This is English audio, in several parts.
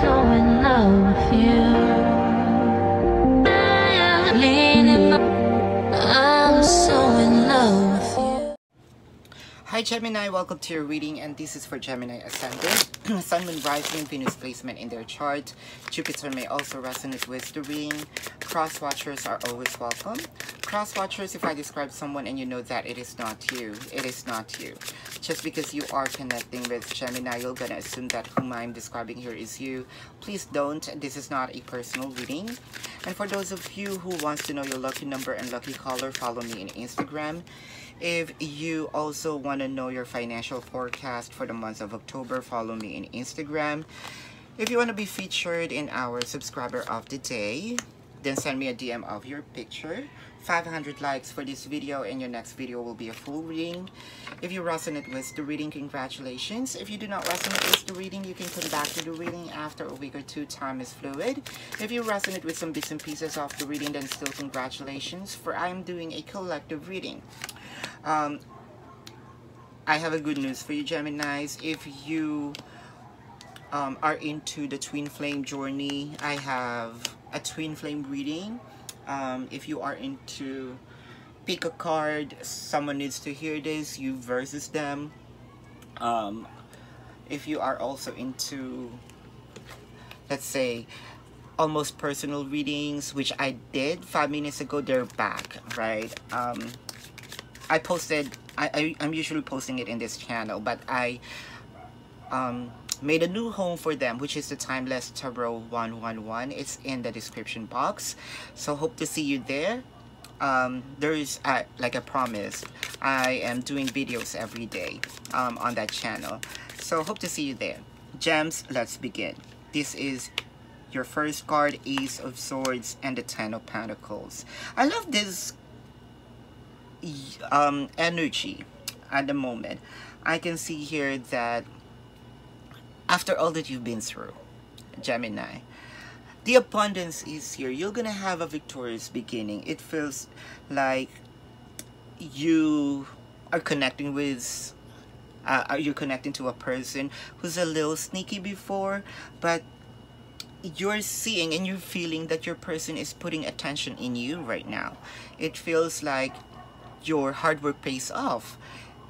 so in love with you. Hi Gemini, welcome to your reading and this is for Gemini Ascendant. Sun, Moon, Rising, Venus placement in their chart. Jupiter may also resonate with the reading. Cross watchers are always welcome. Cross watchers, if I describe someone and you know that it is not you, it is not you. Just because you are connecting with Gemini, you're gonna assume that whom I'm describing here is you. Please don't. This is not a personal reading. And for those of you who wants to know your lucky number and lucky color, follow me in Instagram. If you also want to know your financial forecast for the month of October, follow me in Instagram. If you want to be featured in our subscriber of the day, then send me a DM of your picture. 500 likes for this video and your next video will be a full reading. If you resonate with the reading, congratulations. If you do not resonate with the reading, you can come back to the reading after a week or two. Time is fluid. If you resonate with some bits and pieces of the reading, then still congratulations for I am doing a collective reading. Um, I have a good news for you, Geminis. If you um, are into the twin flame journey, I have a twin flame reading. Um, if you are into pick a card, someone needs to hear this, you versus them. Um, if you are also into, let's say, almost personal readings, which I did five minutes ago, they're back, right? Um, I posted, I, I, am usually posting it in this channel, but I um, made a new home for them, which is the Timeless Tarot 111. It's in the description box. So hope to see you there. Um, there's, uh, like I promised, I am doing videos every day um, on that channel. So hope to see you there. Gems, let's begin. This is your first card, Ace of Swords and the Ten of Pentacles. I love this um, energy at the moment. I can see here that after all that you've been through, Gemini, the abundance is here. You're gonna have a victorious beginning. It feels like you are connecting with uh, are you connecting to a person who's a little sneaky before but you're seeing and you're feeling that your person is putting attention in you right now it feels like your hard work pays off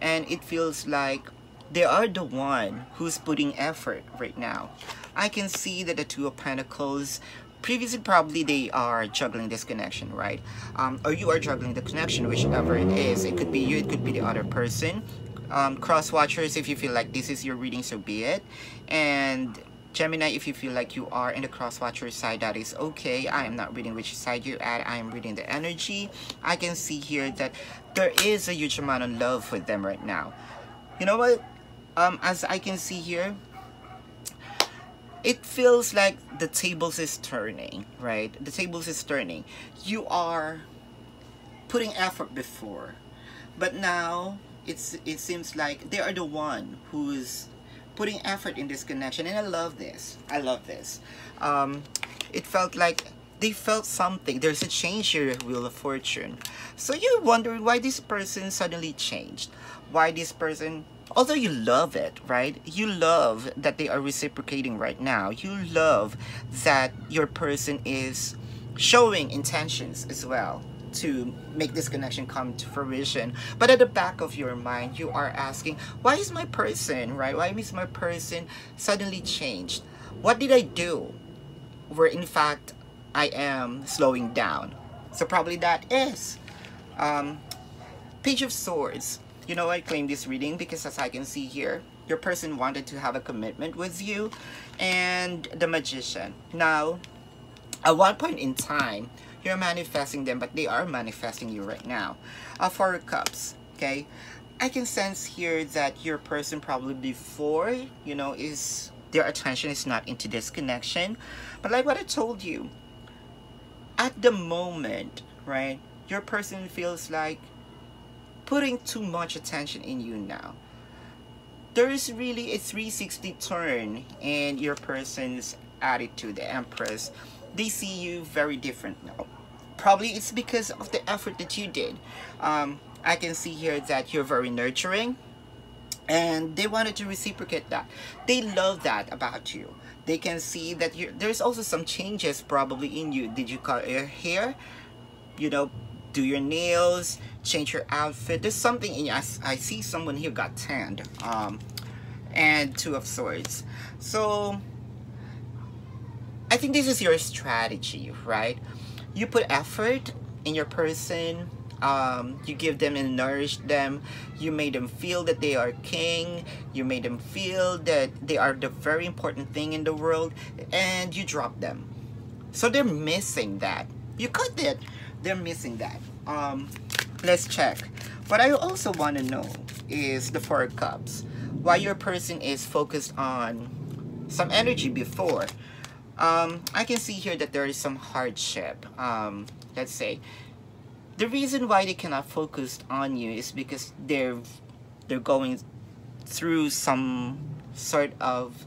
and it feels like they are the one who's putting effort right now i can see that the two of pentacles previously probably they are juggling this connection right um, or you are juggling the connection whichever it is it could be you it could be the other person um, cross watchers if you feel like this is your reading so be it and Gemini, if you feel like you are in the crosswatcher side, that is okay. I am not reading which side you're at. I am reading the energy. I can see here that there is a huge amount of love for them right now. You know what? Um, as I can see here, it feels like the tables is turning, right? The tables is turning. You are putting effort before, but now it's it seems like they are the one who's putting effort in this connection and I love this I love this um, it felt like they felt something there's a change here Wheel of Fortune so you're wondering why this person suddenly changed why this person although you love it right you love that they are reciprocating right now you love that your person is showing intentions as well to make this connection come to fruition. But at the back of your mind, you are asking, why is my person, right? Why is my person suddenly changed? What did I do? Where in fact, I am slowing down. So probably that is. Um, Page of Swords. You know, I claim this reading because as I can see here, your person wanted to have a commitment with you and the magician. Now, at one point in time, you're manifesting them, but they are manifesting you right now. Uh, Four Cups, okay? I can sense here that your person probably before, you know, is their attention is not into this connection. But like what I told you, at the moment, right, your person feels like putting too much attention in you now. There is really a 360 turn in your person's attitude, the Empress. They see you very different now. Probably it's because of the effort that you did. Um, I can see here that you're very nurturing and they wanted to reciprocate that. They love that about you. They can see that you there's also some changes probably in you. Did you cut your hair? You know do your nails change your outfit. There's something in you. I, I see someone here got tanned um and two of swords. So i think this is your strategy right? You put effort in your person um, you give them and nourish them. You made them feel that they are king. You made them feel that they are the very important thing in the world and you drop them. So they're missing that. You cut it they're missing that. Um, let's check. What i also want to know is the four cups. Why your person is focused on some energy before. Um, I can see here that there is some hardship. Um, let's say the reason why they cannot focus on you is because they're they're going through some sort of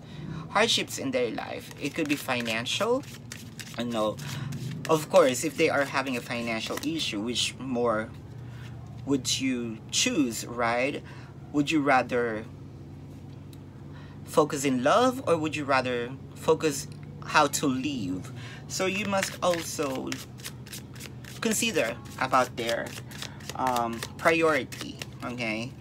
hardships in their life. It could be financial and no of course if they are having a financial issue which more would you choose right? Would you rather focus in love or would you rather focus how to live? So you must also consider about their um, priority okay?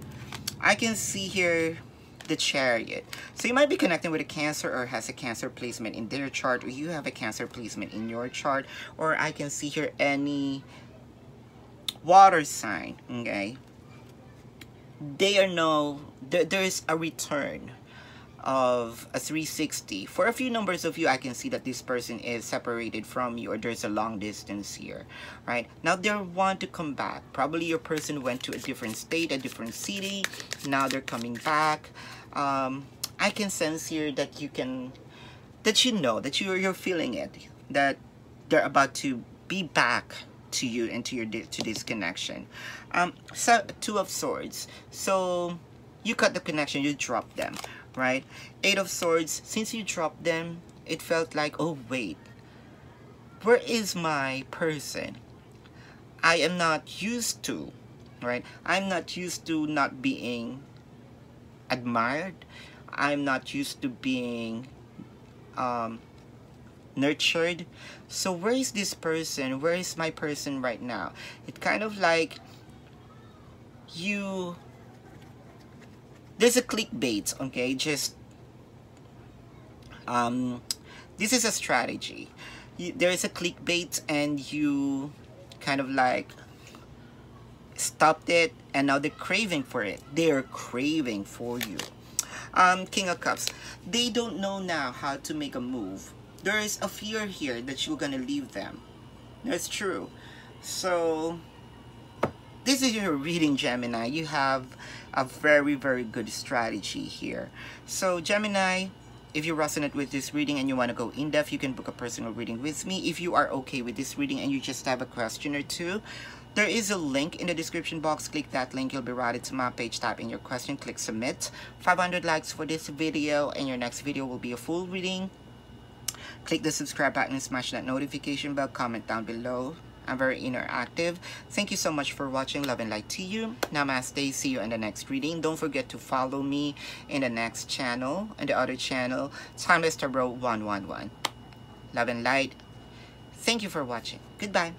I can see here the chariot. So you might be connecting with a cancer or has a cancer placement in their chart or you have a cancer placement in your chart or I can see here any water sign okay? They are no there, there is a return of a 360 for a few numbers of you I can see that this person is separated from you or there's a long distance here right? Now they want to come back. Probably your person went to a different state a different city. Now they're coming back um, I can sense here that you can that you know that you're, you're feeling it that they're about to be back to you and to your to this connection um so two of swords so you cut the connection you drop them right? Eight of Swords, since you dropped them, it felt like, oh wait, where is my person? I am not used to, right? I'm not used to not being admired. I'm not used to being um, nurtured. So where is this person? Where is my person right now? It kind of like you there's a clickbait okay just um this is a strategy you, there is a clickbait and you kind of like stopped it and now they're craving for it. They're craving for you. Um king of cups they don't know now how to make a move. There is a fear here that you're gonna leave them. That's true. So this is your reading Gemini. You have a very very good strategy here. So Gemini if you resonate with this reading and you want to go in depth you can book a personal reading with me. If you are okay with this reading and you just have a question or two there is a link in the description box click that link you'll be routed to my page type in your question click submit 500 likes for this video and your next video will be a full reading click the subscribe button and smash that notification bell comment down below I'm very interactive. Thank you so much for watching. Love and light to you. Namaste. See you in the next reading. Don't forget to follow me in the next channel and the other channel, Timeless Tarot 111. Love and light. Thank you for watching. Goodbye.